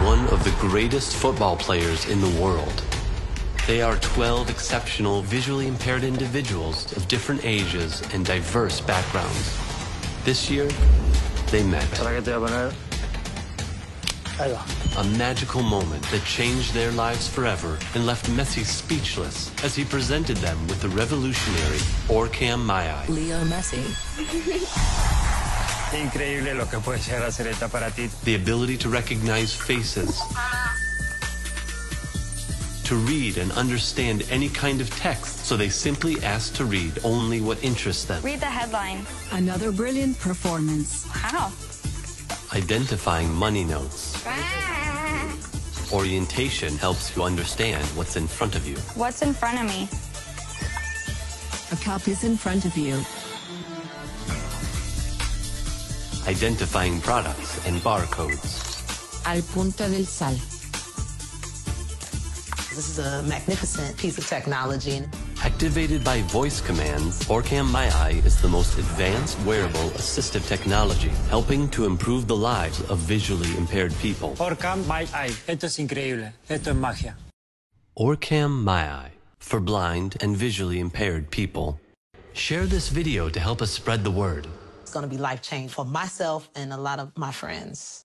one of the greatest football players in the world. They are 12 exceptional visually impaired individuals of different ages and diverse backgrounds. This year, they met. A magical moment that changed their lives forever and left Messi speechless as he presented them with the revolutionary Orcam MyEye. Leo Messi. Increíble lo que puede llegar a ser esta para ti. The ability to recognize faces, to read and understand any kind of text, so they simply ask to read only what interests them. Read the headline. Another brilliant performance. How? Identifying money notes. Ah. Orientation helps you understand what's in front of you. What's in front of me? A cup is in front of you. Identifying products and barcodes. Al punto del sal. This is a magnificent piece of technology. Activated by voice commands, Orcam MyEye is the most advanced wearable assistive technology, helping to improve the lives of visually impaired people. Orcam My Eye. Esto es increíble. Esto es magia. Orcam MyEye, for blind and visually impaired people. Share this video to help us spread the word. It's going to be life changing for myself and a lot of my friends.